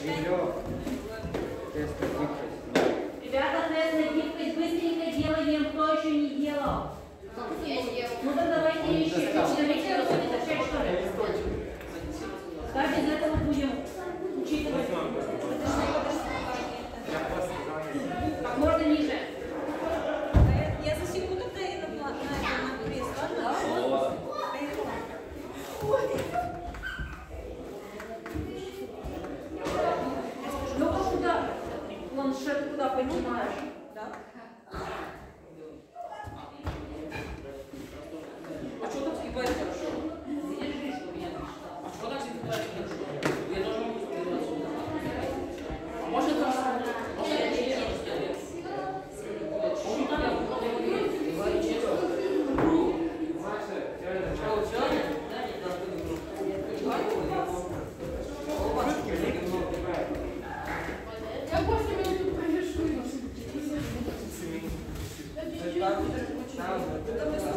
Тренировка. Тест на гибкость. Ребята, тест на гибкость быстренько делаем, кто еще не делал. Ну так давайте еще. Давайте начать что ли? Как из этого будем учитывать? Как можно ниже. Я засеку тогда и на на это, на? Ну Bunun şurada bu da benim Então,